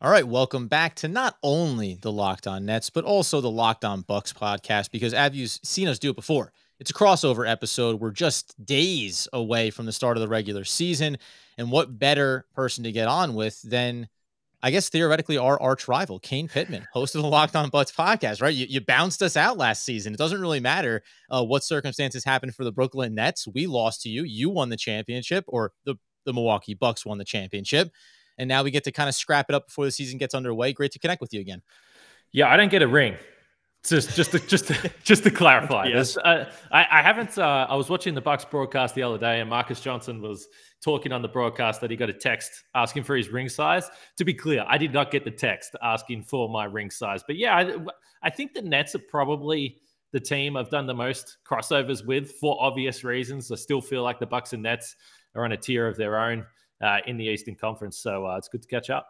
All right, welcome back to not only the Locked On Nets, but also the Locked On Bucks podcast. Because as you've seen us do it before, it's a crossover episode. We're just days away from the start of the regular season. And what better person to get on with than, I guess, theoretically, our arch rival, Kane Pittman, host of the Locked On Bucks podcast, right? You, you bounced us out last season. It doesn't really matter uh, what circumstances happened for the Brooklyn Nets. We lost to you. You won the championship, or the, the Milwaukee Bucks won the championship and now we get to kind of scrap it up before the season gets underway. Great to connect with you again. Yeah, I didn't get a ring. Just, just, to, just, to, just to clarify, yes, uh, I, I, haven't. Uh, I was watching the Bucks broadcast the other day, and Marques Johnson was talking on the broadcast that he got a text asking for his ring size. To be clear, I did not get the text asking for my ring size, but yeah, I, I think the Nets are probably the team I've done the most crossovers with for obvious reasons. I still feel like the Bucks and Nets are on a tier of their own uh, in the Eastern Conference. So uh, it's good to catch up.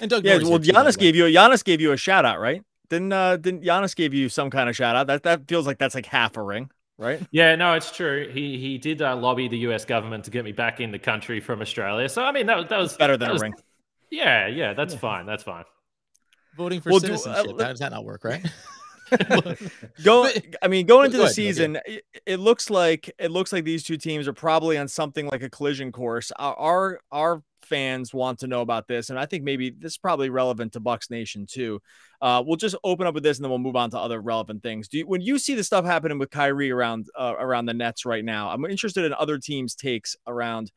And Doug, yeah, well, Giannis gave you Giannis gave you a shout out, right? Didn't uh, didn't Giannis give you some kind of shout out? That that feels like that's like half a ring, right? Yeah, no, it's true. He he did uh, lobby the U.S. government to get me back in the country from Australia. So I mean, that that was better than a ring. Yeah, yeah, that's yeah. fine. That's fine. Voting for well, citizenship. Do, uh, How does that not work, right? go i mean going into the ahead, season it, it, looks like it looks like these two teams are probably on something like a collision course. Our our fans want to know about this and i think maybe this is probably relevant to bucks nation too. Uh, we'll just open up with this and then we'll move on to other relevant things. Do you, when you see the stuff happening with Kyrie around uh, around the nets right now i'm interested in other teams takes around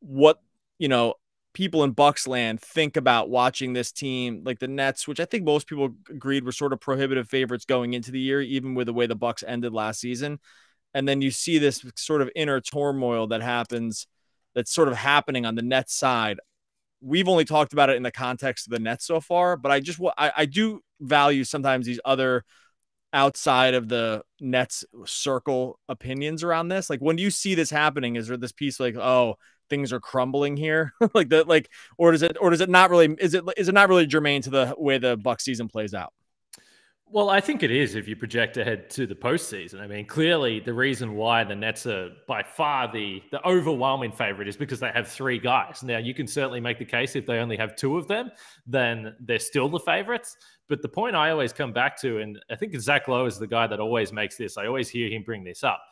what you know people in Bucks land think about watching this team like the Nets, which I think most people agreed were sort of prohibitive favorites going into the year, even with the way the Bucks ended last season. And then you see this sort of inner turmoil that happens that's sort of happening on the Nets side. We've only talked about it in the context of the Nets so far, but I just I, I do value sometimes these other outside of the Nets circle opinions around this. Like when you see this happening, is there this piece like, oh, things are crumbling here like that like or does it or does it not really is it is it not really germane to the way the buck season plays out well, I think it is if you project ahead to the postseason. I mean, clearly the reason why the Nets are by far the the overwhelming favorite is because they have three guys. Now, you can certainly make the case if they only have two of them, then they're still the favorites. But the point I always come back to, and I think Zach Lowe is the guy that always makes this. I always hear him bring this up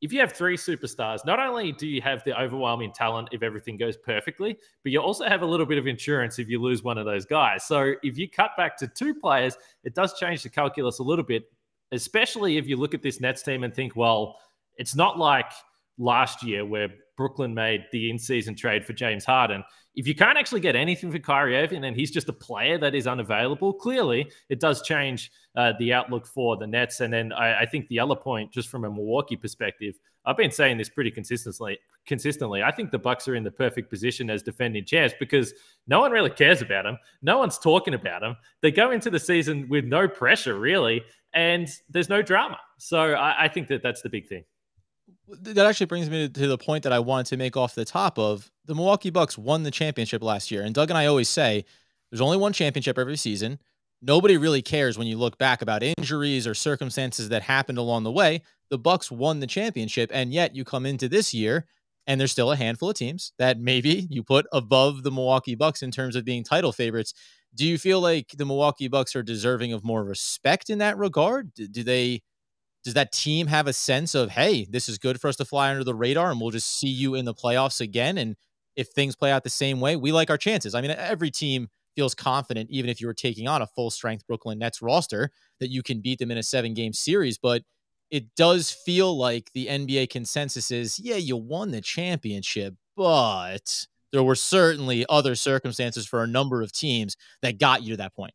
if you have three superstars, not only do you have the overwhelming talent if everything goes perfectly, but you also have a little bit of insurance if you lose one of those guys. So if you cut back to two players, it does change the calculus a little bit, especially if you look at this Nets team and think, well, it's not like last year where Brooklyn made the in-season trade for James Harden. If you can't actually get anything for Kyrie Irving and he's just a player that is unavailable, clearly it does change uh, the outlook for the Nets. And then I, I, think the other point, just from a Milwaukee perspective, I've been saying this pretty consistently. Consistently, I think the Bucks are in the perfect position as defending champs because no one really cares about them. No one's talking about them. They go into the season with no pressure, really, and there's no drama. So I, I think that that's the big thing that actually brings me to the point that I wanted to make off the top of the Milwaukee Bucks won the championship last year. And Doug and I always say there's only one championship every season. Nobody really cares when you look back about injuries or circumstances that happened along the way. The Bucks won the championship, and yet you come into this year and there's still a handful of teams that maybe you put above the Milwaukee Bucks in terms of being title favorites. Do you feel like the Milwaukee Bucks are deserving of more respect in that regard? Do they does that team have a sense of, hey, this is good for us to fly under the radar and we'll just see you in the playoffs again? And if things play out the same way, we like our chances. I mean, every team feels confident, even if you were taking on a full strength Brooklyn Nets roster, that you can beat them in a seven game series. But it does feel like the NBA consensus is, yeah, you won the championship, but there were certainly other circumstances for a number of teams that got you to that point.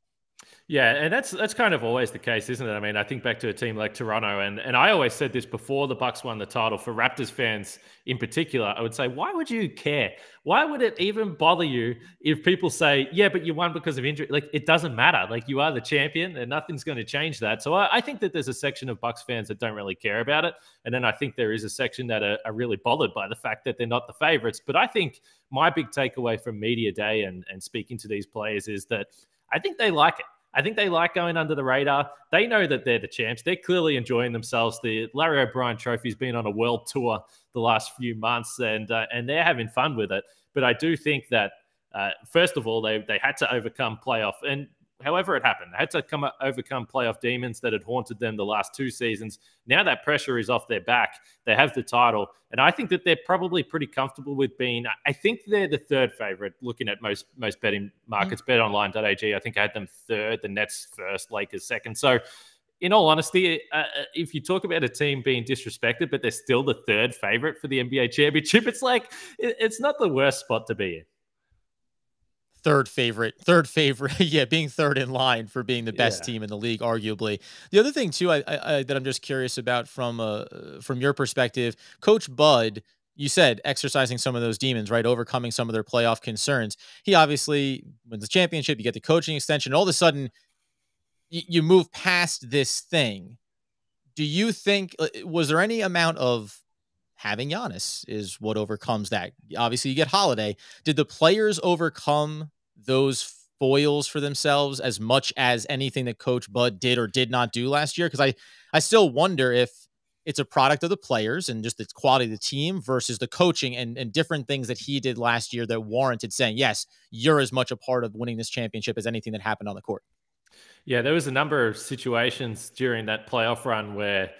Yeah, and that's that's kind of always the case, isn't it? I mean, I think back to a team like Toronto, and and I always said this before the Bucks won the title. For Raptors fans in particular, I would say, why would you care? Why would it even bother you if people say, yeah, but you won because of injury? Like it doesn't matter. Like you are the champion, and nothing's going to change that. So I, I think that there's a section of Bucks fans that don't really care about it, and then I think there is a section that are, are really bothered by the fact that they're not the favorites. But I think my big takeaway from media day and and speaking to these players is that I think they like it. I think they like going under the radar. They know that they're the champs. They're clearly enjoying themselves. The Larry O'Brien Trophy's been on a world tour the last few months, and uh, and they're having fun with it. But I do think that Uh, first of all, they they had to overcome playoff, and however it happened, they had to come overcome playoff demons that had haunted them the last two seasons. Now that pressure is off their back. They have the title, and I think that they're probably pretty comfortable with being. I think they're the third favorite. Looking at most most betting markets, mm. BetOnline.ag, I think I had them third, the Nets first, Lakers second. So in all honesty, uh, uh, if you talk about a team being disrespected, but they're still the third favorite for the NBA championship, it's like it's not the worst spot to be in. Third favorite, third favorite, yeah, being third in line for being the best yeah. team in the league, arguably. The other thing too, I, I, that I'm just curious about from uh, from your perspective, Coach Bud you said exercising some of those demons, right? Overcoming some of their playoff concerns. He obviously wins the championship. You get the coaching extension. All of a sudden, you move past this thing. Do you think uh, was there any amount of having Giannis is what overcomes that? Obviously, you get Holiday. Did the players overcome those foils for themselves as much as anything that Coach Bud did or did not do last year? Because I, I still wonder if it's a product of the players and just the quality of the team versus the coaching and, and different things that he did last year that warranted saying, yes, you're as much a part of winning this championship as anything that happened on the court. Yeah, there was a number of situations during that playoff run where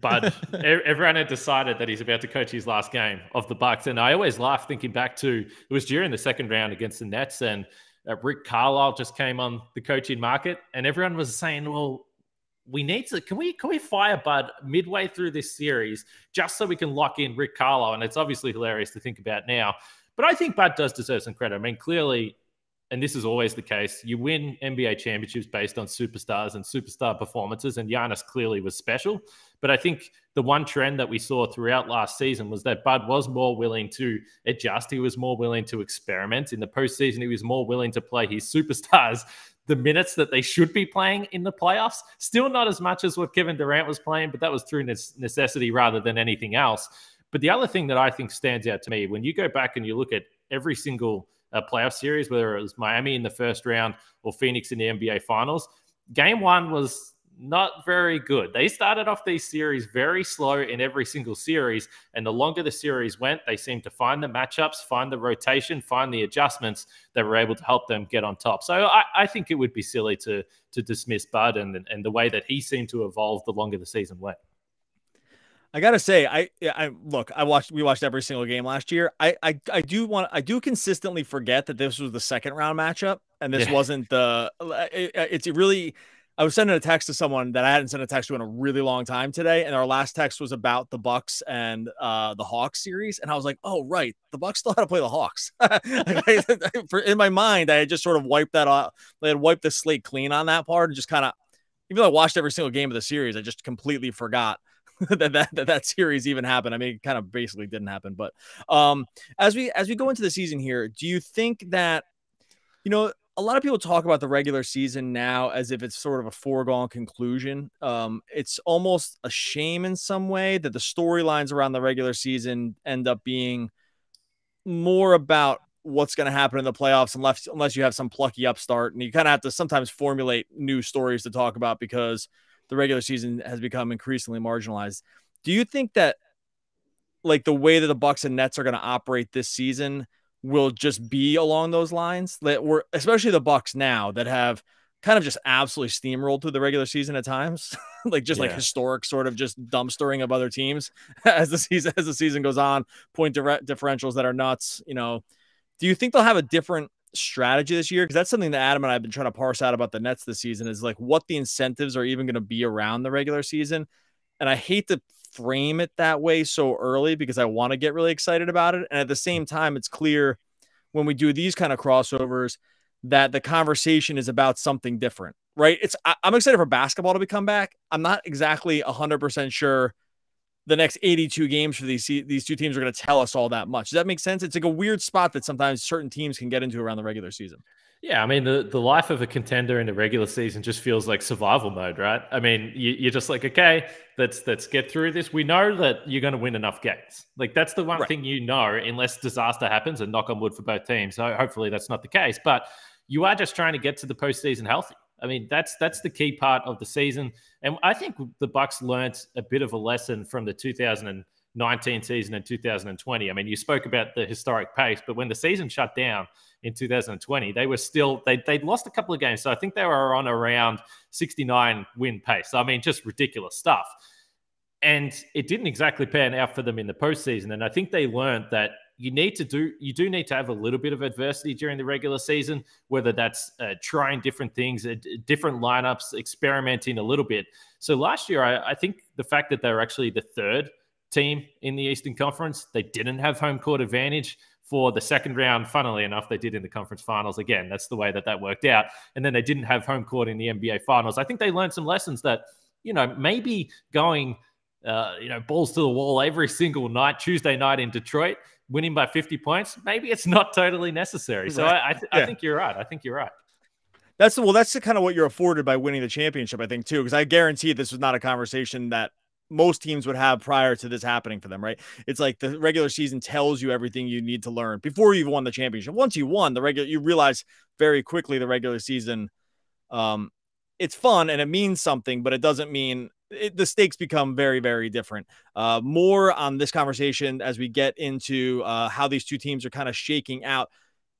Bud, everyone had decided that he's about to coach his last game of the Bucks, and I always laugh thinking back to it was during the second round against the Nets, and uh, Rick Carlisle just came on the coaching market, and everyone was saying, "Well, we need to can we can we fire Bud midway through this series just so we can lock in Rick Carlisle?" And it's obviously hilarious to think about now, but I think Bud does deserve some credit. I mean, clearly and this is always the case, you win NBA championships based on superstars and superstar performances, and Giannis clearly was special. But I think the one trend that we saw throughout last season was that Bud was more willing to adjust. He was more willing to experiment. In the postseason, he was more willing to play his superstars the minutes that they should be playing in the playoffs. Still not as much as what Kevin Durant was playing, but that was through necessity rather than anything else. But the other thing that I think stands out to me when you go back and you look at every single a playoff series, whether it was Miami in the first round or Phoenix in the NBA Finals. Game one was not very good. They started off these series very slow in every single series. And the longer the series went, they seemed to find the matchups, find the rotation, find the adjustments that were able to help them get on top. So I, I think it would be silly to to dismiss Bud and, and the way that he seemed to evolve the longer the season went. I gotta say, I I look, I watched we watched every single game last year. I I, I do want I do consistently forget that this was the second round matchup and this yeah. wasn't the. It, it's really. I was sending a text to someone that I hadn't sent a text to in a really long time today, and our last text was about the Bucks and uh, the Hawks series, and I was like, "Oh, right, the Bucks still had to play the Hawks." in my mind, I had just sort of wiped that off. I had wiped the slate clean on that part, and just kind of, even though I watched every single game of the series, I just completely forgot that, that, that series even happened. I mean, it kind of basically didn't happen. But um, as we as we go into the season here, do you think that you know a lot of people talk about the regular season now as if it's sort of a foregone conclusion. Um, it's almost a shame in some way that the storylines around the regular season end up being more about what's going to happen in the playoffs unless unless you have some plucky upstart and you kind of have to sometimes formulate new stories to talk about because the regular season has become increasingly marginalized. Do you think that like the way that the Bucks and Nets are going to operate this season will just be along those lines? That we're especially the Bucks now that have kind of just absolutely steamrolled through the regular season at times, like just yeah. like historic sort of just dumpstering of other teams as the season as the season goes on, point differentials that are nuts. You know, do you think they'll have a different strategy this year because that's something that Adam and I have been trying to parse out about the Nets this season is like what the incentives are even going to be around the regular season. And I hate to frame it that way so early because I want to get really excited about it. And at the same time, it's clear when we do these kind of crossovers that the conversation is about something different, right? It's I, am excited for basketball to come back. I'm not exactly 100% sure the next 82 games for these these two teams are going to tell us all that much. Does that make sense? It's like a weird spot that sometimes certain teams can get into around the regular season. Yeah, I mean the the life of a contender in the regular season just feels like survival mode, right? I mean, you, are just like, okay, let's let's get through this. We know that you're going to win enough games. Like that's the one right. thing you know, unless disaster happens, and knock on wood for both teams. So hopefully that's not the case. But you are just trying to get to the postseason healthy. I mean, that's that's the key part of the season, and I think the Bucks learnt a bit of a lesson from the 2019 season and 2020. I mean, you spoke about the historic pace, but when the season shut down in 2020, they were still they they'd lost a couple of games, so I think they were on around 69 win pace. I mean, just ridiculous stuff. And it didn't exactly pan out for them in the postseason. And I think they learned that you need to do you do need to have a little bit of adversity during the regular season whether that's uh, trying different things uh, different lineups experimenting a little bit. So last year I, I, think the fact that they were actually the third team in the eastern conference they didn't have home court advantage for the second round. Funnily enough they did in the conference finals again. That's the way that that worked out. And then they didn't have home court in the nba finals. I think they learned some lessons that you know maybe going uh, you know, balls to the wall every single night, Tuesday night in Detroit, winning by 50 points, maybe it's not totally necessary. So right. I, I, th- yeah. I, think you're right. I think you're right. That's well, that's the kind of what you're afforded by winning the championship, I think, too. Because I guarantee this was not a conversation that most teams would have prior to this happening for them, right? It's like the regular season tells you everything you need to learn before you've won the championship. Once you won the regular, you realize very quickly the regular season, um, it's fun and it means something, but it doesn't mean it, the stakes become very, very different. Uh, more on this conversation as we get into uh, how these two teams are kind of shaking out.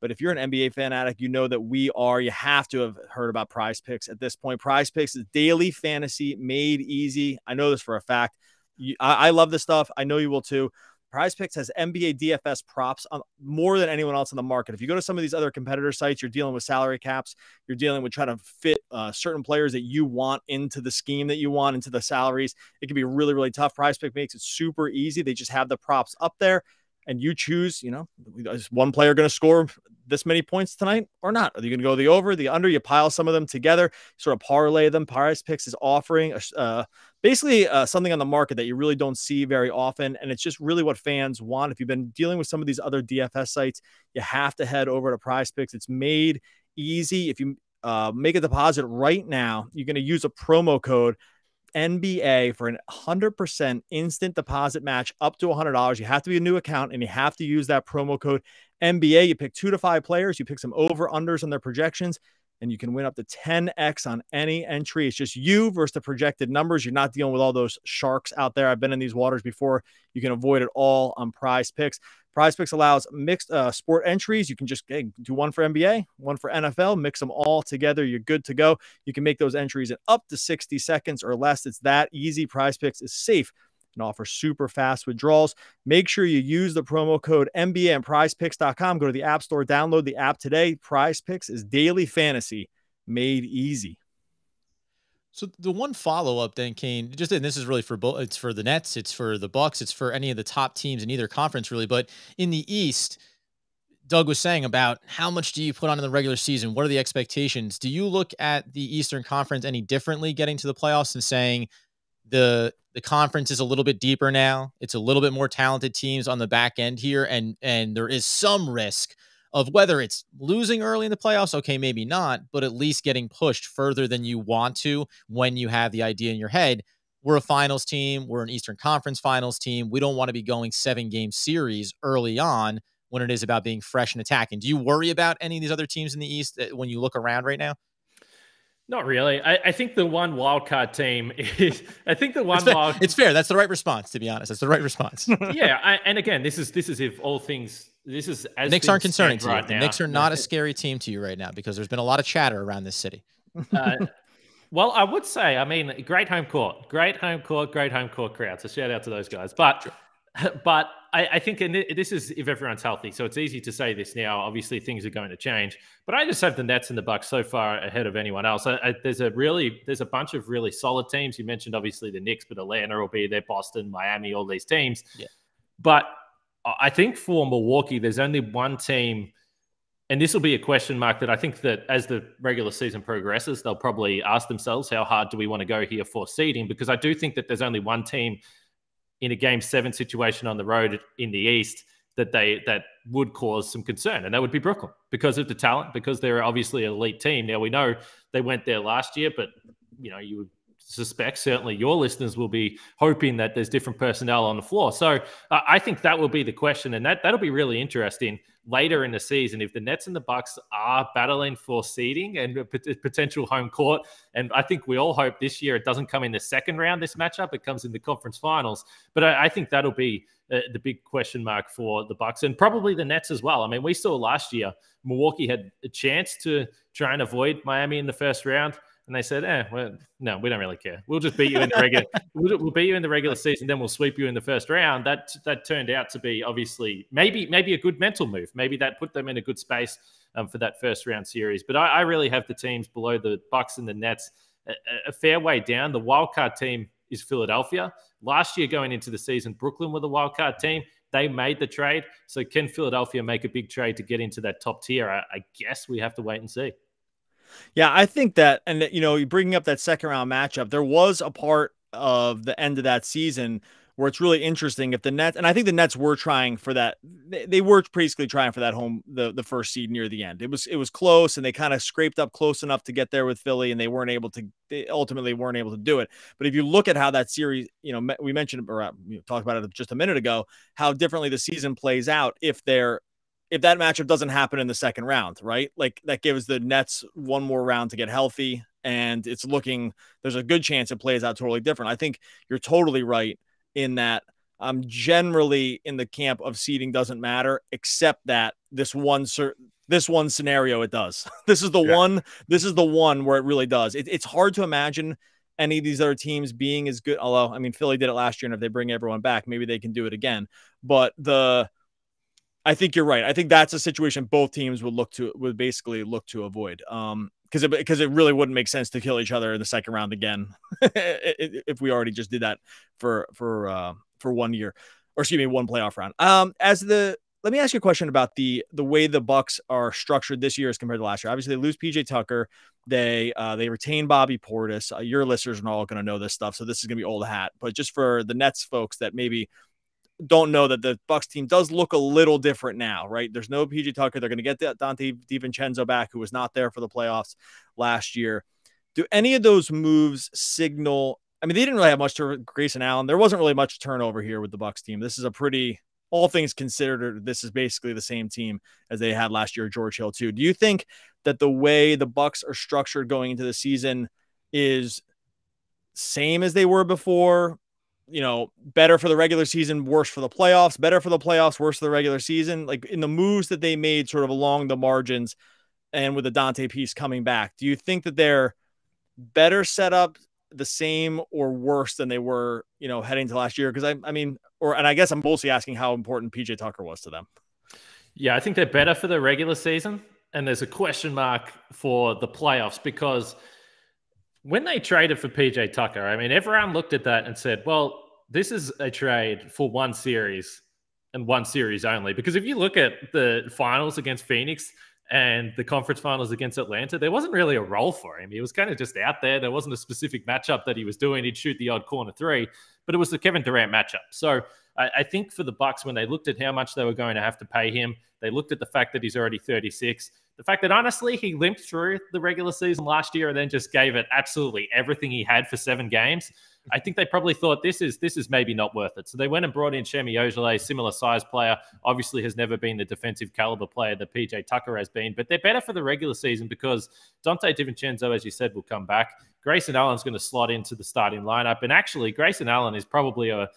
But if you're an NBA fanatic, you know that we are. You have to have heard about Prize Picks at this point. Prize Picks is daily fantasy made easy. I know this for a fact. You, I, I love this stuff. I know you will too. Prize Picks has NBA DFS props on more than anyone else in the market. If you go to some of these other competitor sites, you're dealing with salary caps. You're dealing with trying to fit uh, certain players that you want into the scheme that you want, into the salaries. It can be really, really tough. Prize Pick makes it super easy. They just have the props up there and you choose, you know, is one player going to score this many points tonight or not? Are you going to go the over, the under? You pile some of them together, sort of parlay them. Prize Picks is offering uh, basically uh, something on the market that you really don't see very often. And it's just really what fans want. If you've been dealing with some of these other DFS sites, you have to head over to Prize Picks. It's made easy. If you uh, make a deposit right now, you're going to use a promo code NBA for an 100% instant deposit match up to $100. You have to be a new account and you have to use that promo code NBA. You pick two to five players, you pick some over unders on their projections, and you can win up to 10x on any entry. It's just you versus the projected numbers. You're not dealing with all those sharks out there. I've been in these waters before. You can avoid it all on prize picks. Prize Picks allows mixed uh, sport entries. You can just hey, do one for NBA, one for NFL, mix them all together. You're good to go. You can make those entries in up to 60 seconds or less. It's that easy. Prize Picks is safe and offers super fast withdrawals. Make sure you use the promo code NBA and prizepicks.com. Go to the App Store, download the app today. Prize Picks is daily fantasy made easy. So the one follow up then, Kane, just and this is really for both. It's for the Nets, it's for the Bucks, it's for any of the top teams in either conference, really. But in the East, Doug was saying about how much do you put on in the regular season? What are the expectations? Do you look at the Eastern Conference any differently getting to the playoffs and saying the the conference is a little bit deeper now? It's a little bit more talented teams on the back end here, and and there is some risk of whether it's losing early in the playoffs, okay, maybe not, but at least getting pushed further than you want to when you have the idea in your head. We're a finals team, we're an Eastern Conference finals team. We don't want to be going seven game series early on when it is about being fresh and attacking. Do you worry about any of these other teams in the East uh, when you look around right now? Not really. I, I, think the one wild card team is. I think the one it's fair. wild. It's fair. That's the right response. To be honest, that's the right response. yeah, I, and again, this is this is if all things this is as Knicks aren't concerning to right you. The Knicks are not a scary team to you right now because there's been a lot of chatter around this city. Uh, well, I would say, I mean, great home court, great home court, great home court crowd. So shout out to those guys. But. but I, I think this is if everyone's healthy. So it's easy to say this now. Obviously, things are going to change. But I just have the Nets and the Bucks so far ahead of anyone else. I, I, there's a really, there's a bunch of really solid teams. You mentioned obviously the Knicks, but Atlanta will be there, Boston, Miami, all these teams. Yeah. But I think for Milwaukee, there's only one team, and this will be a question mark that I think that as the regular season progresses, they'll probably ask themselves, how hard do we want to go here for seeding? Because I do think that there's only one team in a game seven situation on the road in the East that they that would cause some concern, and that would be Brooklyn because of the talent, because they're obviously an elite team. Now we know they went there last year, but you know you would suspect certainly your listeners will be hoping that there's different personnel on the floor. So uh, I think that will be the question, and that that'll be really interesting later in the season if the Nets and the Bucks are battling for seeding and potential home court. And I think we all hope this year it doesn't come in the second round. This matchup it comes in the conference finals. But I, I think that'll be uh, the big question mark for the Bucks and probably the Nets as well. I mean, we saw last year Milwaukee had a chance to try and avoid Miami in the first round. And they said, "Eh, well, no, we don't really care. We'll just beat you in the regular. we'll, we'll beat you in the regular season, then we'll sweep you in the first round." That that turned out to be obviously maybe maybe a good mental move. Maybe that put them in a good space um, for that first round series. But I, I, really have the teams below the Bucks and the Nets a, a fair way down. The wild card team is Philadelphia. Last year, going into the season, Brooklyn were the wild card team. They made the trade. So can Philadelphia make a big trade to get into that top tier? I, I guess we have to wait and see. Yeah, I think that, and you know, bringing up that second round matchup, there was a part of the end of that season where it's really interesting if the Nets, and I think the Nets were trying for that. They, they were basically trying for that home, the the first seed near the end. It was it was close, and they kind of scraped up close enough to get there with Philly, and they weren't able to. They ultimately weren't able to do it. But if you look at how that series, you know, we mentioned or uh, talked about it just a minute ago, how differently the season plays out if they're if that matchup doesn't happen in the second round, right? Like that gives the Nets one more round to get healthy. And it's looking, there's a good chance it plays out totally different. I think you're totally right in that I'm generally in the camp of seeding doesn't matter, except that this one certain this one scenario it does. this is the yeah. one. This is the one where it really does. It, it's hard to imagine any of these other teams being as good. Although I mean, Philly did it last year, and if they bring everyone back, maybe they can do it again. But the I think you're right. I think that's a situation both teams would look to would basically look to avoid. Um, because it because it really wouldn't make sense to kill each other in the second round again if we already just did that for for uh for one year or excuse me one playoff round. Um, as the let me ask you a question about the the way the Bucks are structured this year as compared to last year. Obviously, they lose PJ Tucker. They uh, they retain Bobby Portis. Uh, your listeners are all going to know this stuff, so this is going to be old hat. But just for the Nets folks that maybe don't know that the Bucks team does look a little different now, right? There's no PJ Tucker. They're going to get that Donte DiVincenzo back, who was not there for the playoffs last year. Do any of those moves signal? I mean, they didn't really have much to Grayson Allen. There wasn't really much turnover here with the Bucks team. This is a pretty, all things considered, this is basically the same team as they had last year. George Hill too. Do you think that the way the Bucks are structured going into the season is same as they were before? You know, better for the regular season, worse for the playoffs, better for the playoffs, worse for the regular season. Like in the moves that they made sort of along the margins and with the Donte piece coming back, do you think that they're better set up the same or worse than they were, you know, heading to last year? Because I, I mean, or, and I guess I'm mostly asking how important PJ Tucker was to them. Yeah, I think they're better for the regular season. And there's a question mark for the playoffs because – when they traded for PJ Tucker, I mean, everyone looked at that and said, well, this is a trade for one series and one series only. Because if you look at the finals against Phoenix and the conference finals against Atlanta, there wasn't really a role for him. He was kind of just out there. There wasn't a specific matchup that he was doing. He'd shoot the odd corner three, but it was the Kevin Durant matchup. So I, I think for the Bucks, when they looked at how much they were going to have to pay him, they looked at the fact that he's already 36 the fact that honestly he limped through the regular season last year and then just gave it absolutely everything he had for seven games. I think they probably thought this is this is maybe not worth it. So they went and brought in Semi Ojeleye, similar size player. Obviously, has never been the defensive caliber player that PJ Tucker has been, but they're better for the regular season because Donte DiVincenzo, as you said, will come back. Grayson Allen's going to slot into the starting lineup, and actually, Grayson Allen is probably a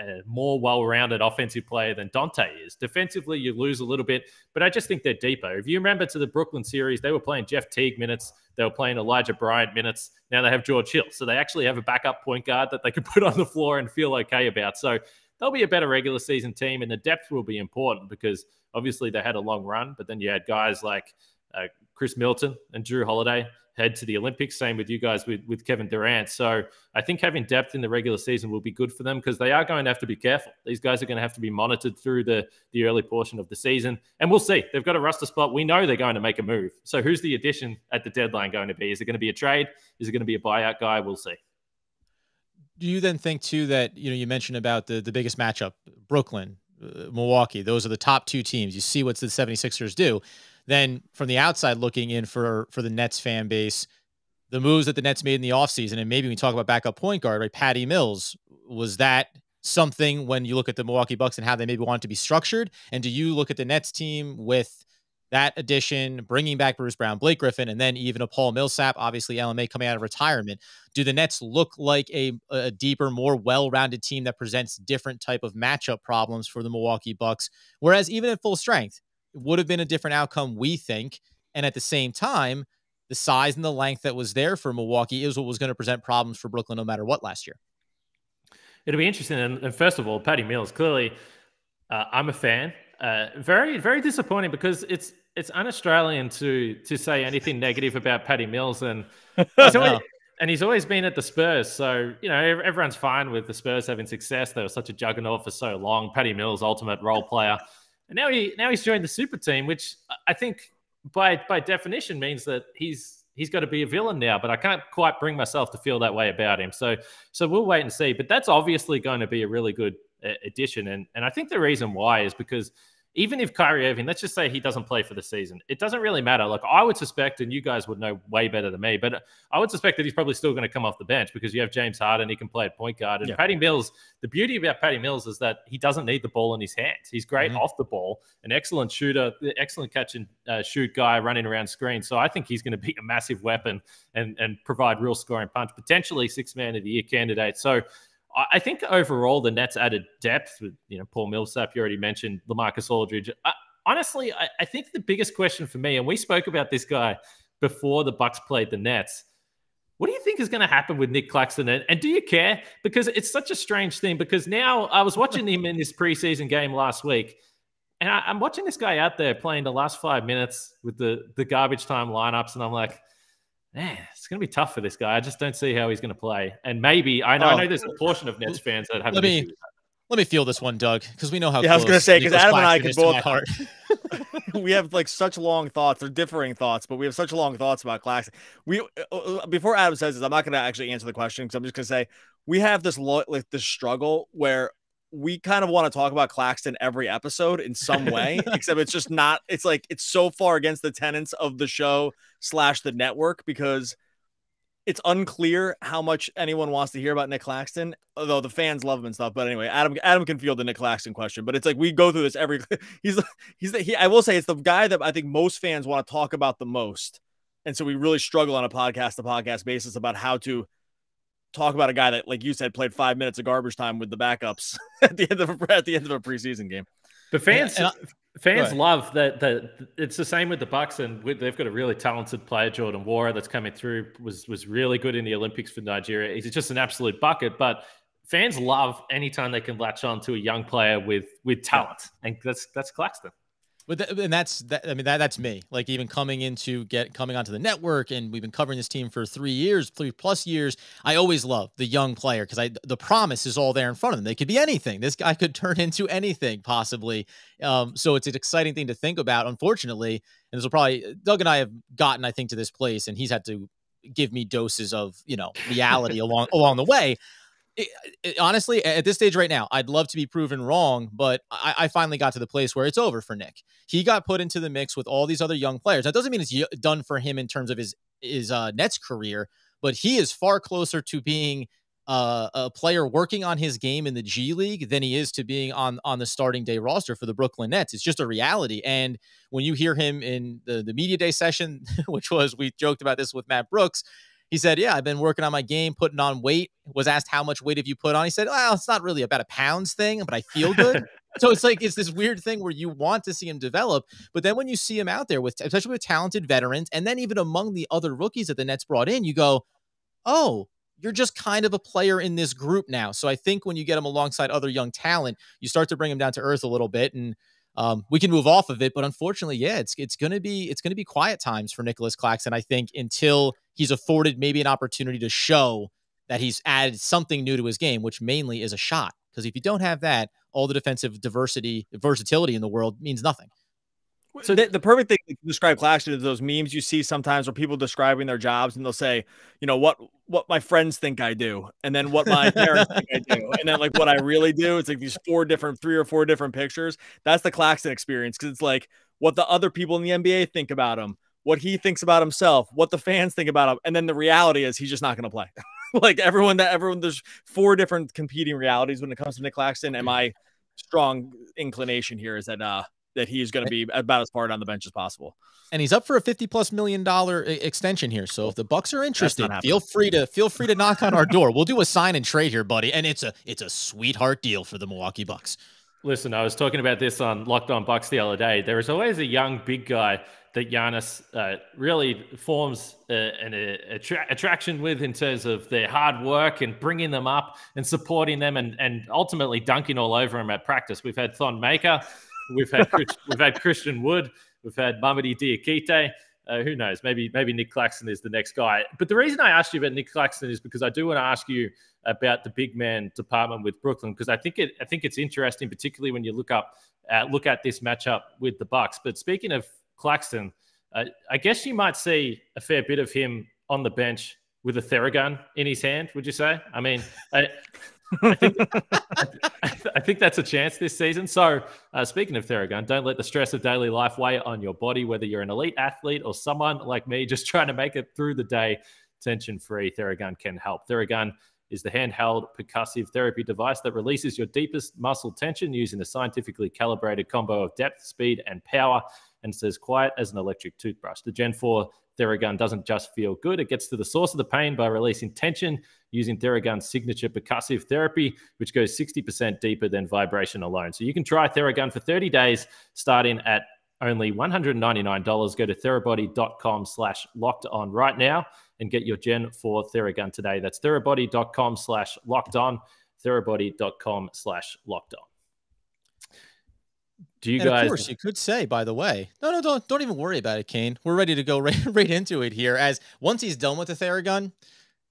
a, more well-rounded offensive player than Donte is. Defensively, you lose a little bit, but I just think they're deeper. If you remember to the Brooklyn series, they were playing Jeff Teague minutes, they were playing Elijah Bryant minutes. Now they have George Hill, so they actually have a backup point guard that they can put on the floor and feel okay about. So they'll be a better regular season team, and the depth will be important because obviously they had a long run, but then you had guys like uh, Khris Middleton and Jrue Holiday head to the Olympics. Same with you guys with, with Kevin Durant. So I think having depth in the regular season will be good for them because they are going to have to be careful. These guys are going to have to be monitored through the, the early portion of the season. And we'll see. They've got a roster spot. We know they're going to make a move. So who's the addition at the deadline going to be? Is it going to be a trade? Is it going to be a buyout guy? We'll see. Do you then think too that you know you mentioned about the the biggest matchup, Brooklyn, uh, Milwaukee, those are the top two teams. You see what the 76ers do then from the outside looking in for for the Nets fan base, the moves that the Nets made in the offseason, and maybe we talk about backup point guard, right? Patty Mills, was that something when you look at the Milwaukee Bucks and how they maybe want to be structured? And do you look at the Nets team with that addition, bringing back Bruce Brown, Blake Griffin, and then even a Paul Millsap, obviously LMA coming out of retirement. Do the Nets look like a, a deeper, more well-rounded team that presents different type of matchup problems for the Milwaukee Bucks? Whereas even at full strength, it would have been a different outcome, we think. And at the same time, the size and the length that was there for Milwaukee is what was going to present problems for Brooklyn no matter what last year. It'll be interesting. And, and first of all, Patty Mills, clearly, uh, I'm a fan. Uh, very, very disappointing because it's it's un-Australian to to say anything negative about Patty Mills, and he's always, and he's always been at the Spurs. So you know everyone's fine with the Spurs having success. They were such a juggernaut for so long. Patty Mills, ultimate role player, and now he now he's joined the super team, which I think by by definition means that he's he's got to be a villain now. But I can't quite bring myself to feel that way about him. So so we'll wait and see. But that's obviously going to be a really good uh, addition, and and I think the reason why is because even if Kyrie Irving, let's just say he doesn't play for the season, it doesn't really matter. Like I would suspect, and you guys would know way better than me, but I would suspect that he's probably still going to come off the bench because you have James Harden, he can play at point guard. And yeah. Patty Mills, the beauty about Patty Mills is that he doesn't need the ball in his hands. He's great mm-hmm. off the ball, an excellent shooter, excellent catch and uh, shoot guy running around screen. So I think he's going to be a massive weapon and and provide real scoring punch, potentially six man of the year candidate. So I think overall the Nets added depth with you know Paul Millsap. You already mentioned Lamarcus Aldridge. I, honestly, I, I, think the biggest question for me, and we spoke about this guy before the Bucks played the Nets. What do you think is going to happen with Nick Claxton? And, and do you care? Because it's such a strange thing. Because now I was watching him in this preseason game last week, and I, I'm watching this guy out there playing the last five minutes with the the garbage time lineups, and I'm like man, it's going to be tough for this guy. I just don't see how he's going to play. And maybe I know, oh. I know there's a portion of Nets fans that have. Let me let me feel this one, Doug, because we know how. Yeah, I was going to say because Adam and I can both. we have like such long thoughts or differing thoughts, but we have such long thoughts about Claxton. We uh, uh, before Adam says this, I'm not going to actually answer the question because I'm just going to say we have this lo- like this struggle where we kind of want to talk about Claxton every episode in some way, except it's just not. It's like it's so far against the tenets of the show slash the network because it's unclear how much anyone wants to hear about Nick Claxton, although the fans love him and stuff. But anyway, Adam Adam can field the Nick Claxton question, but it's like we go through this every. He's he's the, he. I will say it's the guy that I think most fans want to talk about the most, and so we really struggle on a podcast to podcast basis about how to talk about a guy that, like you said, played five minutes of garbage time with the backups at the end of a, at the end of a preseason game. The fans I, fans love that. That it's the same with the Bucks, and with, they've got a really talented player, Jordan Nwora, that's coming through. was was really good in the Olympics for Nigeria. He's just an absolute bucket, but. Fans love anytime they can latch on to a young player with with talent, and that's that's Claxton. But th- and that's that. I mean, that that's me. Like even coming into get coming onto the network, and we've been covering this team for three years, three plus years. I always love the young player because I the promise is all there in front of them. They could be anything. This guy could turn into anything possibly. Um, so it's an exciting thing to think about. Unfortunately, and this will probably Doug and I have gotten, I think, to this place, and he's had to give me doses of you know reality along along the way it, it, honestly, at this stage right now, I'd love to be proven wrong, but I, I, finally got to the place where it's over for Nick. He got put into the mix with all these other young players. That doesn't mean it's done for him in terms of his his uh, Nets career, but he is far closer to being uh, a player working on his game in the G League than he is to being on on the starting day roster for the Brooklyn Nets. It's just a reality. And when you hear him in the the media day session, which was we joked about this with Matt Brooks he said, Yeah, I've been working on my game, putting on weight. Was asked how much weight have you put on? He said, Well, it's not really about a pounds thing, but I feel good. so it's like it's this weird thing where you want to see him develop, but then when you see him out there with especially with talented veterans, and then even among the other rookies that the Nets brought in, you go, Oh, you're just kind of a player in this group now. So I think when you get him alongside other young talent, you start to bring him down to earth a little bit. And um, we can move off of it. But unfortunately, yeah, it's it's gonna be it's gonna be quiet times for Nicholas Claxton. I think until he's afforded maybe an opportunity to show that he's added something new to his game, which mainly is a shot. Because if you don't have that, all the defensive diversity, versatility in the world means nothing. So the, the, perfect thing to describe Claxton is those memes you see sometimes where people describing their jobs and they'll say, you know, what what my friends think I do, and then what my parents think I do, and then like what I really do. It's like these four different, three or four different pictures. That's the Claxton experience because it's like what the other people in the NBA think about him, what he thinks about himself, what the fans think about him, and then the reality is he's just not going to play. like everyone that everyone there's four different competing realities when it comes to Nick Claxton, and my strong inclination here is that uh that he is going to be about as far on the bench as possible. And he's up for a 50 plus million dollar extension here. So if the Bucks are interested, feel free to feel free to knock on our door. We'll do a sign and trade here, buddy. And it's a it's a sweetheart deal for the Milwaukee Bucks. Listen, I was talking about this on Locked On Bucks the other day. There is always a young big guy that Giannis uh, really forms uh, an attra- attraction with in terms of their hard work and bringing them up and supporting them and, and ultimately dunking all over them at practice. We've had Thon Maker, we've had we've had Christian Wood, we've had Mamadi Diakite. Uh, who knows? Maybe maybe Nick Claxton is the next guy. But the reason I asked you about Nick Claxton is because I do want to ask you about the big man department with Brooklyn because I think it I think it's interesting, particularly when you look up uh, look at this matchup with the Bucks. But speaking of Claxton, uh, I guess you might see a fair bit of him on the bench with a Theragun in his hand. Would you say? I mean, I, I, think, I think that's a chance this season. So, uh, speaking of Theragun, don't let the stress of daily life weigh on your body, whether you're an elite athlete or someone like me just trying to make it through the day tension free. Theragun can help. Theragun is the handheld percussive therapy device that releases your deepest muscle tension using a scientifically calibrated combo of depth, speed, and power and it's as quiet as an electric toothbrush. The Gen 4 Theragun doesn't just feel good, it gets to the source of the pain by releasing tension using Theragun's signature percussive therapy, which goes 60% deeper than vibration alone. So you can try Theragun for 30 days starting at only $199. Go to therabody.com slash locked on right now and get your Gen 4 Theragun today. That's therabody.com slash locked on, therabody.com slash locked on. Do you and guys? Of course, you could say. By the way, no, no, don't don't even worry about it, Kane. We're ready to go right, right into it here. As once he's done with the Theragun,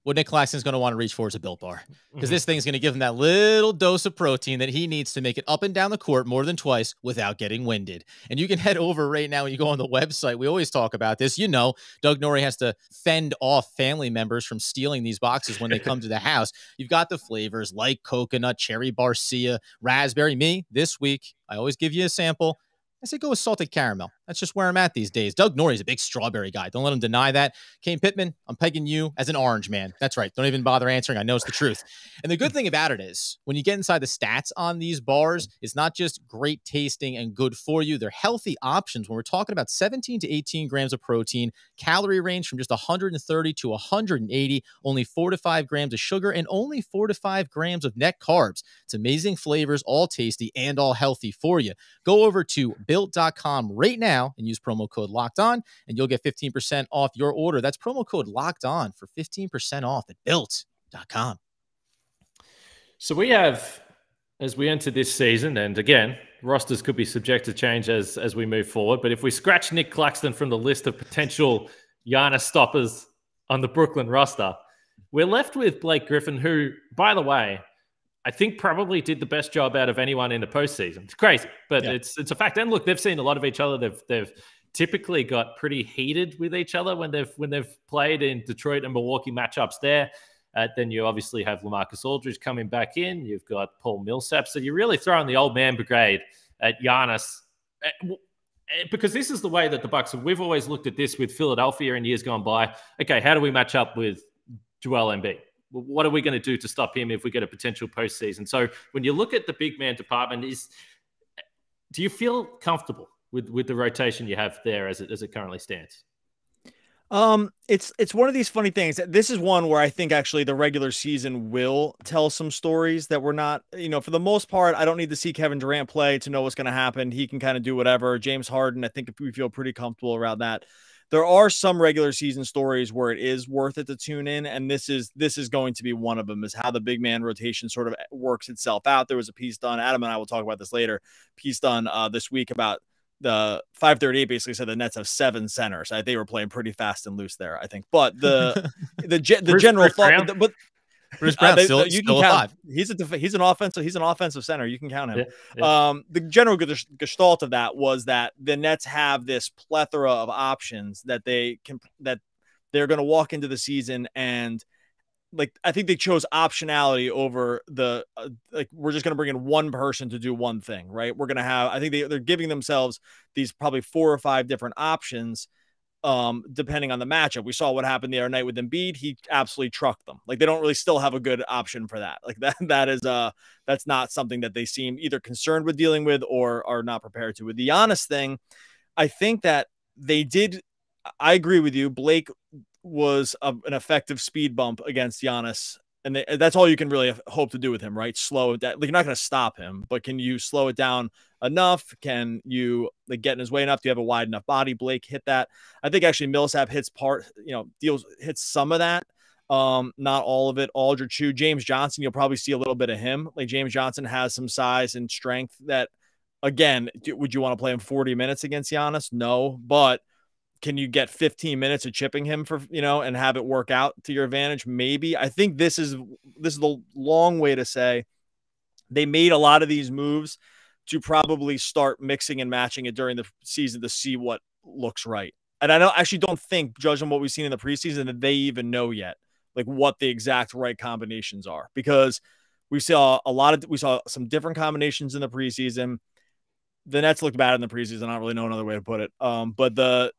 what Nick Claxton's going to want to reach for is a built bar because mm-hmm. this thing's going to give him that little dose of protein that he needs to make it up and down the court more than twice without getting winded. And you can head over right now when you go on the website. We always talk about this. You know, Doug Norrie has to fend off family members from stealing these boxes when they come to the house. You've got the flavors like coconut, cherry barcia, raspberry. Me, this week, I always give you a sample. I say go with salted caramel. That's just where I'm at these days. Doug Norrie's a big strawberry guy. Don't let him deny that. Kane Pittman, I'm pegging you as an orange man. That's right. Don't even bother answering. I know it's the truth. And the good thing about it is when you get inside the stats on these bars, it's not just great tasting and good for you. They're healthy options. When we're talking about 17 to 18 grams of protein, calorie range from just 130 to 180, only four to five grams of sugar, and only four to five grams of net carbs. It's amazing flavors, all tasty and all healthy for you. Go over to built.com right now now and use promo code locked on, and you'll get 15% off your order. That's promo code locked on for 15% off at built.com. So we have, as we enter this season, and again, rosters could be subject to change as as we move forward. But if we scratch Nick Claxton from the list of potential Giannis stoppers on the Brooklyn roster, we're left with Blake Griffin, who, by the way, I think probably did the best job out of anyone in the postseason. It's crazy, but yeah. it's it's a fact. And look, they've seen a lot of each other. They've they've typically got pretty heated with each other when they've when they've played in Detroit and Milwaukee matchups there. Uh, then you obviously have Lamarcus Aldridge coming back in. You've got Paul Millsap. So you're really throwing the old man brigade at Giannis. Eh, eh, because this is the way that the Bucks. have. We've always looked at this with Philadelphia in years gone by. Okay, how do we match up with Joel Embiid? What are we going to do to stop him if we get a potential postseason? So when you look at the big man department, is do you feel comfortable with with the rotation you have there as it as it currently stands? Um, it's it's one of these funny things. This is one where I think actually the regular season will tell some stories that we're not, you know, for the most part, I don't need to see Kevin Durant play to know what's going to happen. He can kind of do whatever. James Harden, I think we feel pretty comfortable around that there are some regular season stories where it is worth it to tune in and this is this is going to be one of them is how the big man rotation sort of works itself out there was a piece done adam and i will talk about this later piece done uh, this week about the 538 basically said the Nets have seven centers. I, they were playing pretty fast and loose there, I think. But the the the general thought, but, but Bruce Brown uh, they, still, you still can count, He's a def- he's an offensive he's an offensive center. You can count him. Yeah, yeah. Um, the general gestalt of that was that the Nets have this plethora of options that they can that they're going to walk into the season and like I think they chose optionality over the uh, like we're just going to bring in one person to do one thing, right? We're going to have I think they they're giving themselves these probably four or five different options um, depending on the matchup. We saw what happened the other night with Embiid. He absolutely trucked them. Like they don't really still have a good option for that. Like that that is uh that's not something that they seem either concerned with dealing with or are not prepared to. With the honest thing, I think that they did. I agree with you. Blake was a, an effective speed bump against Giannis and they, that's all you can really hope to do with him, right? Slow it down. Like, you're not going to stop him, but can you slow it down enough? Can you like get in his way enough? Do you have a wide enough body? Blake hit that. I think actually Millsap hits part, you know, deals hits some of that. Um, not all of it. Aldridge Chu, James Johnson, you'll probably see a little bit of him. Like James Johnson has some size and strength that, again, would you want to play him 40 minutes against Giannis? No, but can you get 15 minutes of chipping him for you know and have it work out to your advantage? Maybe. I think this is this is the long way to say they made a lot of these moves to probably start mixing and matching it during the season to see what looks right. And i don't actually don't think judging what we've seen in the preseason that they even know yet like what the exact right combinations are. Because we saw a lot of we saw some different combinations in the preseason. The Nets looked bad in the preseason. I don't really know another way to put it. Um, but the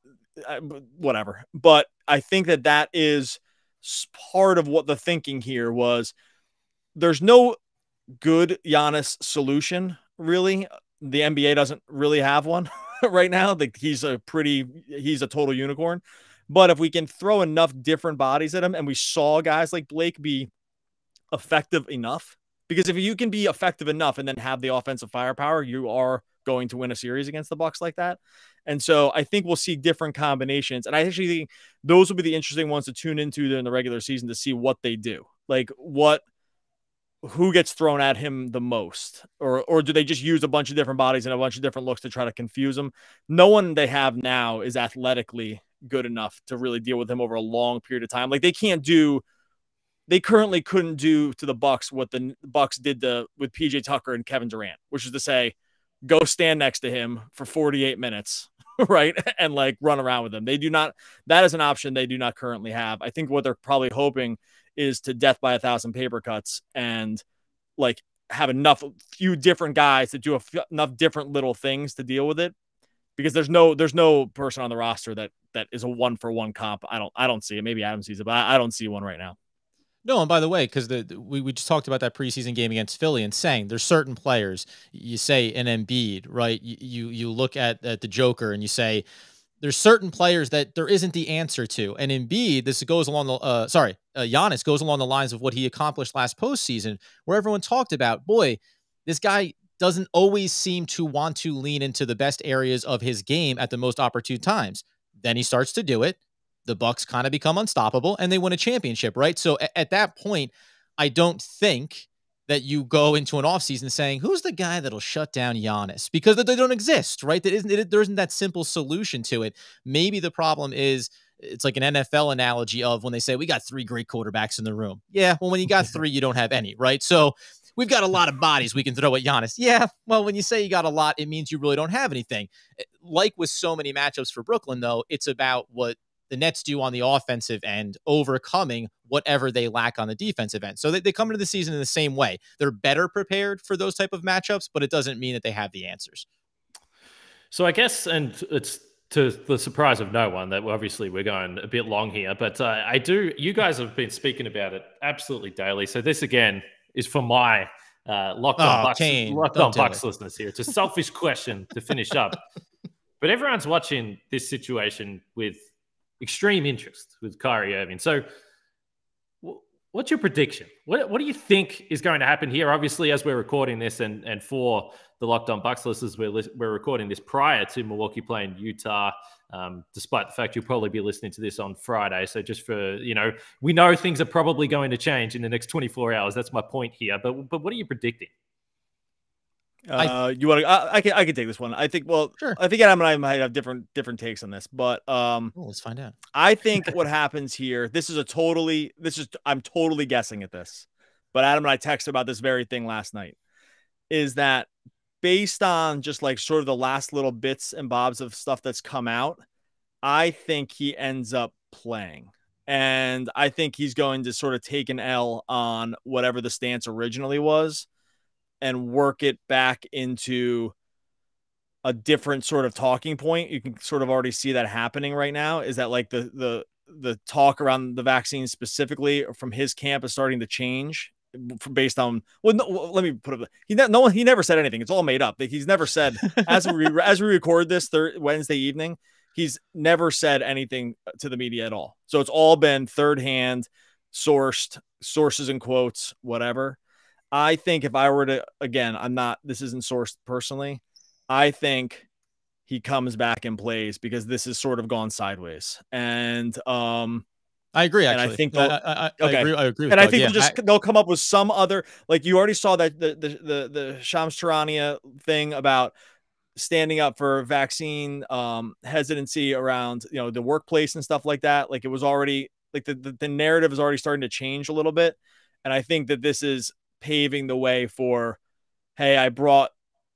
whatever. But I think that that is part of what the thinking here was. There's no good Giannis solution, really. The NBA doesn't really have one right now. Like he's a pretty, he's a total unicorn. But if we can throw enough different bodies at him, and we saw guys like Blake be effective enough, because if you can be effective enough and then have the offensive firepower, you are going to win a series against the Bucks like that. And so I think we'll see different combinations. And I actually think those will be the interesting ones to tune into during the regular season to see what they do. Like what who gets thrown at him the most or or do they just use a bunch of different bodies and a bunch of different looks to try to confuse him no one they have now is athletically good enough to really deal with him over a long period of time like they can't do they currently couldn't do to the bucks what the bucks did to with pj tucker and kevin durant which is to say go stand next to him for 48 minutes, right? And like run around with him. They do not, that is an option they do not currently have. I think what they're probably hoping is to death by a thousand paper cuts and like have enough, few different guys to do enough different little things to deal with it. Because there's no, there's no person on the roster that that is a one for one comp. I don't, I don't see it. Maybe Adam sees it, but I, I don't see one right now. No, and by the way, because the, we, we just talked about that preseason game against Philly and saying there's certain players. You say an Embiid, right? You you, you look at, at the Joker and you say there's certain players that there isn't the answer to. And Embiid, this goes along the uh, sorry, uh, Giannis goes along the lines of what he accomplished last postseason, where everyone talked about, boy, this guy doesn't always seem to want to lean into the best areas of his game at the most opportune times. Then he starts to do it the Bucks kind of become unstoppable and they win a championship, right? So at, at that point, I don't think that you go into an offseason saying, who's the guy that'll shut down Giannis? Because they don't exist, right? There isn't, it, there isn't that simple solution to it. Maybe the problem is it's like an NFL analogy of when they say, we got three great quarterbacks in the room. Yeah, well, when you got three, you don't have any, right? So we've got a lot of bodies we can throw at Giannis. Yeah, well, when you say you got a lot, it means you really don't have anything. Like with so many matchups for Brooklyn, though, it's about what the Nets do on the offensive end, overcoming whatever they lack on the defensive end. So they, they come into the season in the same way. They're better prepared for those type of matchups, but it doesn't mean that they have the answers. So I guess, and it's to the surprise of no one that obviously we're going a bit long here, but uh, I do. You guys have been speaking about it absolutely daily. So this again is for my uh, locked on oh, Bucks, Kane, locked on Bucks it. listeners here. It's a selfish question to finish up, but everyone's watching this situation with extreme interest with Kyrie Irving. So, what's your prediction? What, what do you think is going to happen here? Obviously, as we're recording this, and and for the Locked On Bucks listeners, we're we're recording this prior to Milwaukee playing Utah. Um, despite the fact you'll probably be listening to this on Friday, so just for you know, we know things are probably going to change in the next 24 hours. That's my point here. But but what are you predicting? Uh, you want to? I, I, can. I can take this one. I think. Well, sure. I think Adam and I might have different different takes on this, but um, let's find out. I think what happens here. This is a totally. This is. I'm totally guessing at this, but Adam and I texted about this very thing last night. Is that based on just like sort of the last little bits and bobs of stuff that's come out? I think he ends up playing. And I think he's going to sort of take an L on whatever the stance originally was and work it back into a different sort of talking point. You can sort of already see that happening right now. Is that like the the the talk around the vaccine specifically from his camp is starting to change based on well no, let me put it he no one he never said anything it's all made up he's never said as we as we record this Wednesday evening he's never said anything to the media at all so it's all been third hand sourced sources and quotes whatever I think if I were to again I'm not this isn't sourced personally I think he comes back and plays because this has sort of gone sideways. And um, I agree. Actually, and I think I, I, I, okay. I agree. I agree. and Doug. I think yeah, they'll just they'll come up with some other like you already saw that the the the, the Shams Charania thing about standing up for vaccine um, hesitancy around you know the workplace and stuff like that. Like it was already like the, the the narrative is already starting to change a little bit, and I think that this is paving the way for, hey, I brought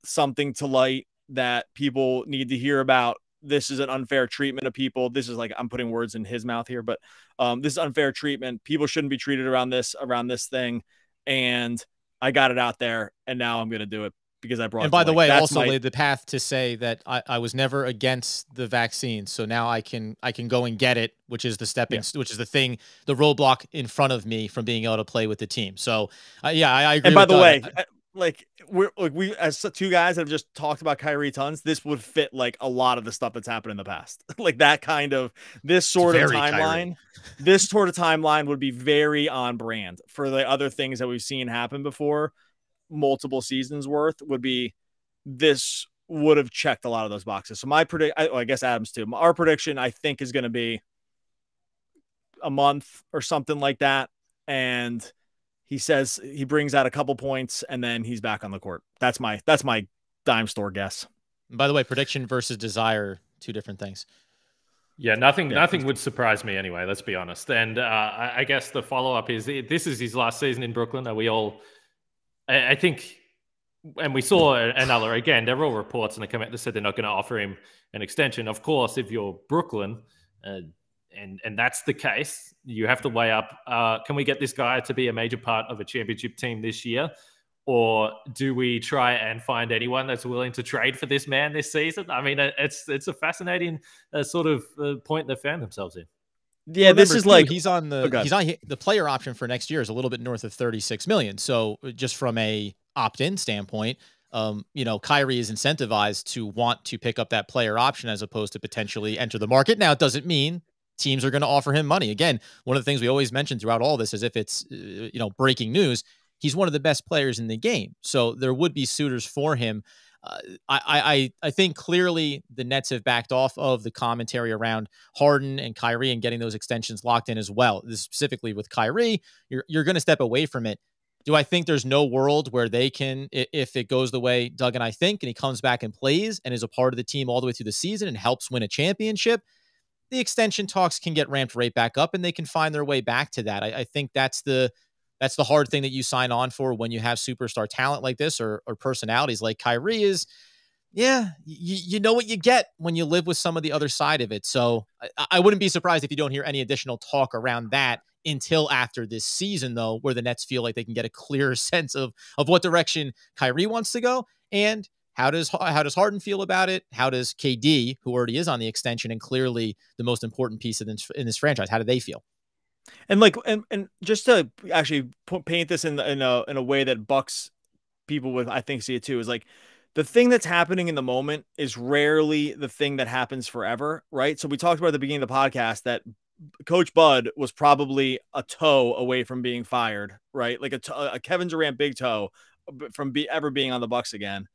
something to light that people need to hear about this is an unfair treatment of people. This is like I'm putting words in his mouth here, but um, this is unfair treatment. People shouldn't be treated around this around this thing, and I got it out there, and now I'm going to do it because I brought. And by the like, way, also my, laid the path to say that I, I was never against the vaccine, so now I can I can go and get it, which is the stepping, yeah. which is the thing, the roadblock in front of me from being able to play with the team. So uh, yeah, I, I, agree. And by the Doug. way, like we're like we as two guys that have just talked about Kyrie tons, this would fit like a lot of the stuff that's happened in the past. like that kind of this sort of timeline. this sort of timeline would be very on brand for the other things that we've seen happen before. Multiple seasons worth would be this would have checked a lot of those boxes. So my predict, I, well, I guess Adams too. Our prediction, I think, is going to be a month or something like that, and he says he brings out a couple points and then he's back on the court. That's my that's my dime store guess. By the way, prediction versus desire, two different things. Yeah, nothing yeah, nothing would surprise me anyway. Let's be honest. And uh, I, I, guess the follow up is this is his last season in Brooklyn. Are we all? I, I think, and we saw another again. There were all reports and they come out that said they're not going to offer him an extension. Of course, if you're Brooklyn. Uh, and and that's the case. You have to weigh up: uh, can we get this guy to be a major part of a championship team this year, or do we try and find anyone that's willing to trade for this man this season? I mean, it's it's a fascinating uh, sort of uh, point they found themselves in. Yeah, this is too, like he's on the oh, he's on the player option for next year is a little bit north of 36 million. So just from a opt-in standpoint, um, you know, Kyrie is incentivized to want to pick up that player option as opposed to potentially enter the market. Now, it doesn't mean teams are going to offer him money. Again, one of the things we always mention throughout all this, is if it's uh, you know breaking news, he's one of the best players in the game. So there would be suitors for him. Uh, I, I I think clearly the Nets have backed off of the commentary around Harden and Kyrie and getting those extensions locked in as well. This specifically with Kyrie, you're you're going to step away from it. Do I think there's no world where they can, if it goes the way Doug and I think, and he comes back and plays and is a part of the team all the way through the season and helps win a championship? the extension talks can get ramped right back up and they can find their way back to that. I, I, think that's the that's the hard thing that you sign on for when you have superstar talent like this or or personalities like Kyrie is yeah, you, you know what you get when you live with some of the other side of it. So I, I wouldn't be surprised if you don't hear any additional talk around that until after this season, though, where the Nets feel like they can get a clearer sense of of what direction Kyrie wants to go and how does how does Harden feel about it? How does KD, who already is on the extension and clearly the most important piece of this, in this franchise, how do they feel? And like, and, and just to actually paint this in in a in a way that Bucks people with I think see it too is like the thing that's happening in the moment is rarely the thing that happens forever, right? So we talked about at the beginning of the podcast that Coach Bud was probably a toe away from being fired, right? Like a, a Kevin Durant big toe uh, from be, ever being on the Bucks again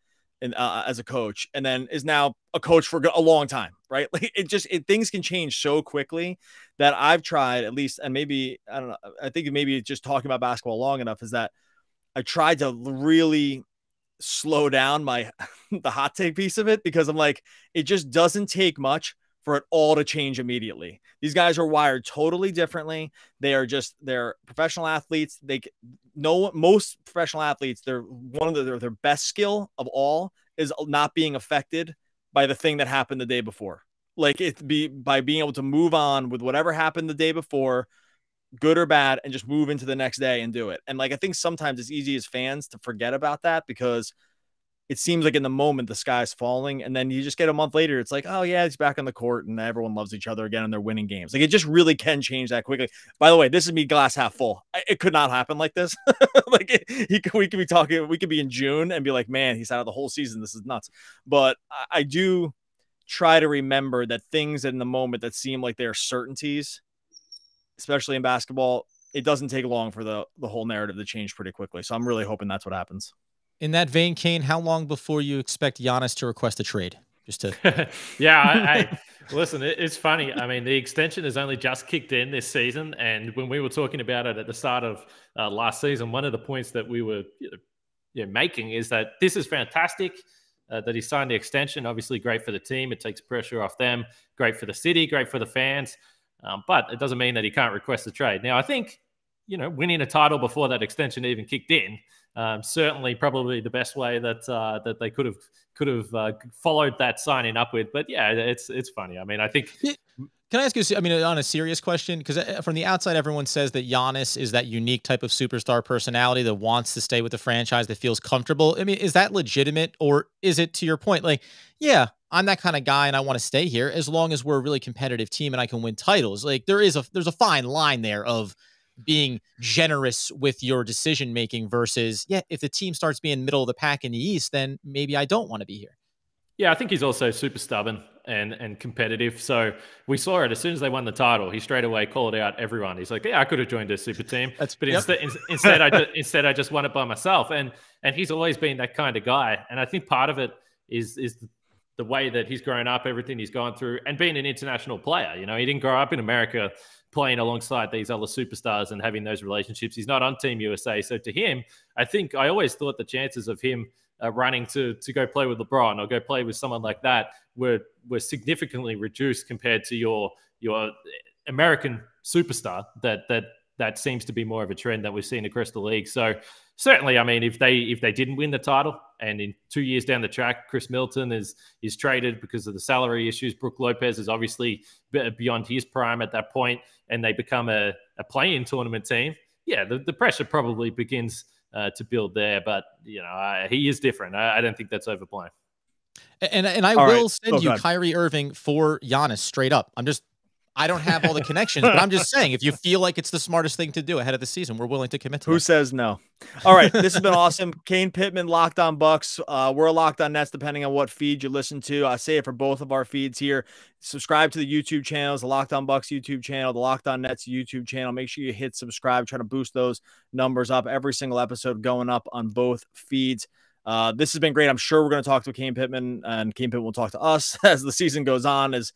in, uh, as a coach and then is now a coach for a long time, right? Like it just it, things can change so quickly that I've tried at least, and maybe I don't know. I think maybe just talking about basketball long enough is that I tried to really slow down my the hot take piece of it because I'm like it just doesn't take much for it all to change immediately. These guys are wired totally differently. They are just they're professional athletes. They no most professional athletes, they're one of their, their best skill of all is not being affected by the thing that happened the day before. Like it be by being able to move on with whatever happened the day before, good or bad, and just move into the next day and do it. And like I think sometimes it's easy as fans to forget about that because it seems like in the moment the sky's falling, and then you just get a month later, it's like, oh yeah, he's back on the court, and everyone loves each other again, and they're winning games. Like it just really can change that quickly. By the way, this is me glass half full. It could not happen like this. like it, he, we could be talking, we could be in June and be like, man, he's out of the whole season. This is nuts. But I, I do try to remember that things in the moment that seem like they're certainties, especially in basketball, it doesn't take long for the the whole narrative to change pretty quickly. So I'm really hoping that's what happens. In that vein, Kane, how long before you expect Giannis to request a trade? Just to yeah, I, I listen. It, it's funny. I mean, the extension has only just kicked in this season, and when we were talking about it at the start of uh, last season, one of the points that we were you know, making is that this is fantastic. Uh, that he signed the extension. Obviously, great for the team. It takes pressure off them. Great for the city. Great for the fans. Um, but it doesn't mean that he can't request a trade. Now, I think you know, winning a title before that extension even kicked in. Um, certainly, probably the best way that uh, that they could have could have uh, followed that signing up with. But yeah, it's it's funny. I mean, I think. Can I ask you? I mean, on a serious question, because uh, from the outside, everyone says that Giannis is that unique type of superstar personality that wants to stay with the franchise, that feels comfortable. I mean, is that legitimate, or is it to your point? Like, yeah, I'm that kind of guy, and I want to stay here as long as we're a really competitive team and I can win titles. Like, there is a there's a fine line there of being generous with your decision making versus yeah if the team starts being middle of the pack in the east then maybe i don't want to be here. Yeah i think he's also super stubborn and and competitive. So we saw it as soon as they won the title he straight away called out everyone. He's like yeah i could have joined a super team. That's, but yep. instead instead i just, instead i just won it by myself. And and he's always been that kind of guy. And i think part of it is is the way that he's grown up everything he's gone through and being an international player you know he didn't grow up in america playing alongside these other superstars and having those relationships. He's not on Team USA, so to him, I think I always thought the chances of him uh, running to to go play with LeBron or go play with someone like that were were significantly reduced compared to your your American superstar that that that seems to be more of a trend that we've seen across the league. So certainly, I mean, if they if they didn't win the title, and in two years down the track, Khris Middleton is is traded because of the salary issues. Brook Lopez is obviously beyond his prime at that point, and they become a, a play-in tournament team. Yeah, the, the pressure probably begins uh, to build there, but you know uh, he is different. I, I, don't think that's overblown. And and I All will right. send oh, you Kyrie Irving for Giannis straight up. I'm just I don't have all the connections, but I'm just saying, if you feel like it's the smartest thing to do ahead of the season, we're willing to commit to Who that. says no? All right. This has been awesome. Kane Pittman, Locked On Bucks. Uh, we're Locked On Nets, depending on what feed you listen to. I say it for both of our feeds here. Subscribe to the YouTube channels, the Locked On Bucks YouTube channel, the Locked On Nets YouTube channel. Make sure you hit subscribe, try to boost those numbers up. Every single episode going up on both feeds. Uh, this has been great. I'm sure we're going to talk to Kane Pittman, and Kane Pittman will talk to us as the season goes on. As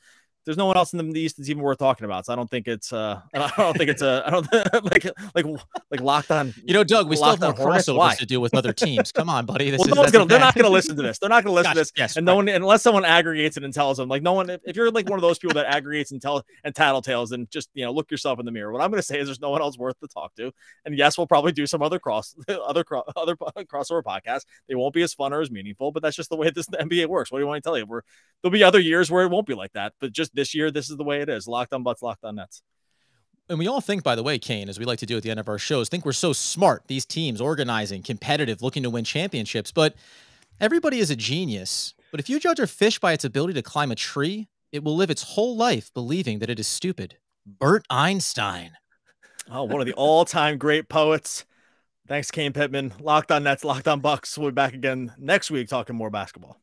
there's no one else in the East that's even worth talking about. So I don't think it's uh I don't think it's a I don't like like like locked on. You know, Doug, we still have more crossovers Why? to do with other teams. Come on, buddy. This well, is, no gonna, they're not going to listen to this. They're not going to listen gotcha. to this. Yes, and right. no one unless someone aggregates it and tells them like no one. If, you're like one of those people that aggregates and tell and tattletales, then just you know look yourself in the mirror. What I'm going to say is there's no one else worth to talk to. And yes, we'll probably do some other cross other cross other crossover podcasts. They won't be as fun or as meaningful, but that's just the way this the NBA works. What do you want to tell you? We're there'll be other years where it won't be like that, but just this year, this is the way it is. Locked on Bucks, locked on nets. And we all think, by the way, Kane, as we like to do at the end of our shows, think we're so smart. These teams, organizing, competitive, looking to win championships. But everybody is a genius. But if you judge a fish by its ability to climb a tree, it will live its whole life believing that it is stupid. Bert Einstein. Oh, one of the all-time great poets. Thanks, Kane Pittman. Locked on Nets, Locked on Bucks. We'll be back again next week talking more basketball.